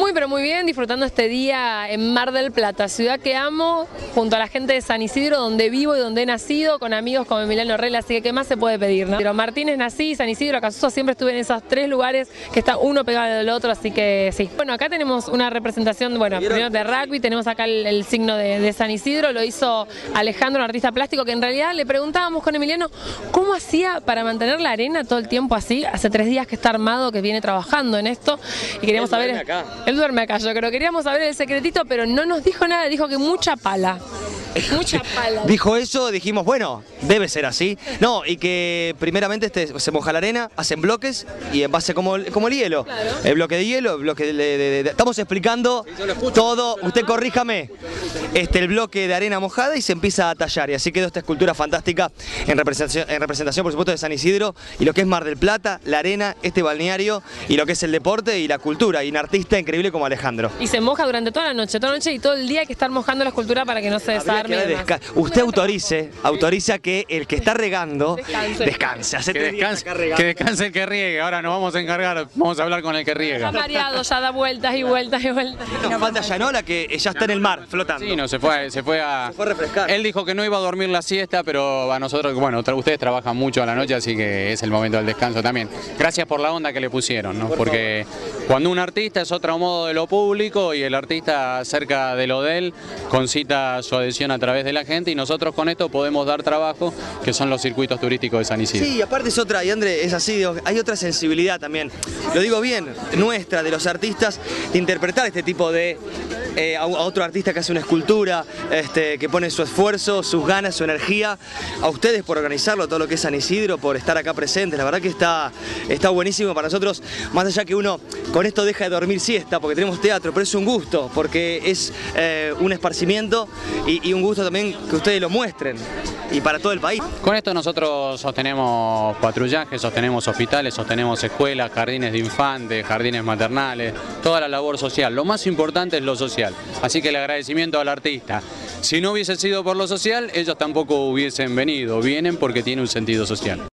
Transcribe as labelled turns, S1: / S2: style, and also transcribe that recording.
S1: Muy pero muy bien, disfrutando este día en Mar del Plata, ciudad que amo, junto a la gente de San Isidro, donde vivo y donde he nacido, con amigos como Emiliano Reyla, así que qué más se puede pedir, ¿no? Pero Martínez nací, San Isidro, Casuso, siempre estuve en esos tres lugares que está uno pegado del otro, así que sí. Bueno, acá tenemos una representación, bueno, primero de rugby, tenemos acá el, el signo de, de San Isidro, lo hizo Alejandro, un artista plástico, que en realidad le preguntábamos con Emiliano cómo hacía para mantener la arena todo el tiempo así, hace tres días que está armado, que viene trabajando en esto, y queríamos saber...
S2: acá.
S1: Él duerme acá, yo creo, queríamos saber el secretito, pero no nos dijo nada, dijo que mucha pala. Mucha pala.
S2: Dijo eso, dijimos, bueno, debe ser así. No, y que primeramente este, se moja la arena, hacen bloques y en base como, el- como el hielo.
S1: Claro.
S2: El bloque de hielo, el bloque de, de- de- de- Estamos explicando todo, usted corríjame, este, el bloque de arena mojada y se empieza a tallar. Y así quedó esta escultura fantástica en representación, en representación, por supuesto, de San Isidro y lo que es Mar del Plata, la arena, este balneario y lo que es el deporte y la cultura. Y un artista increíble como Alejandro.
S1: Y se moja durante toda la noche, toda la noche y todo el día hay que estar mojando la escultura para que no se
S2: Habría desca- Usted autorice, autoriza que el que está regando
S1: Descanse.
S2: descanse. Hace
S3: Que descanse, que el que riegue. Ahora nos vamos a encargar, vamos a hablar con el que
S1: Está
S3: riega.
S1: mareado, ya da vueltas y vueltas y vueltas.
S2: Nos falta Yanola que ya está en el mar, flotando.
S3: Sí, no, se fue, se fue a...
S2: Se fue a refrescar.
S3: Él dijo que no iba a dormir la siesta, pero a nosotros, bueno, tra- ustedes trabajan mucho a la noche, así que es el momento del descanso también. Gracias por la onda que le pusieron, ¿no? Porque cuando un artista es otro modo de lo público y el artista cerca de lo de él concita su adhesión a través de la gente y nosotros con esto podemos dar trabajo, que son los circuitos turísticos de San Isidro.
S2: Sí, y aparte es otra, y André, es así, hay otra sensibilidad también, lo digo bien, nuestra, de los artistas, interpretar este tipo de, eh, a, otro artista que hace una escultura, este, que pone su esfuerzo, sus ganas, su energía, a ustedes por organizarlo, todo lo que es San Isidro, por estar acá presentes, la verdad que está, está buenísimo para nosotros, más allá que uno con esto deja de dormir siesta, porque tenemos teatro, pero es un gusto, porque es eh, un esparcimiento y, un gusto también que ustedes lo muestren, y para todo el país.
S3: Con esto nosotros sostenemos patrullajes, sostenemos hospitales, sostenemos escuelas, jardines de infantes, jardines maternales, toda la labor social. Lo más importante es lo Así que el agradecimiento al artista. Si no hubiese sido por lo social, ellos tampoco hubiesen venido. Vienen porque tiene un sentido social.